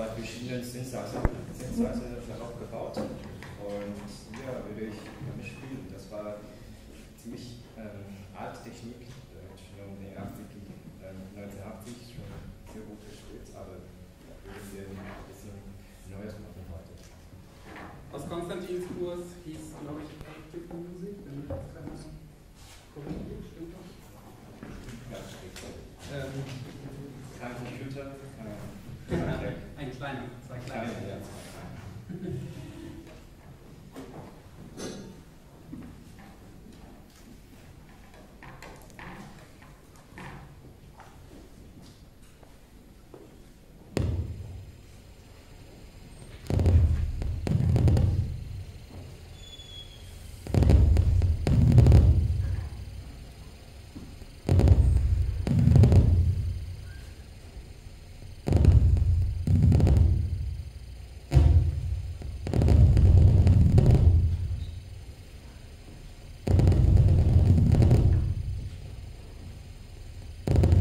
zwei verschiedenen Synthesizer, Synthesizer darauf gebaut und ja, würde ich damit spielen. Das war ziemlich ähm, alte Technik, äh, schon in den 80, äh, 1980 schon sehr gut gespielt, aber ja, würden wir ein bisschen Neues machen heute. Aus Konstantins Kurs hieß, glaube ich, you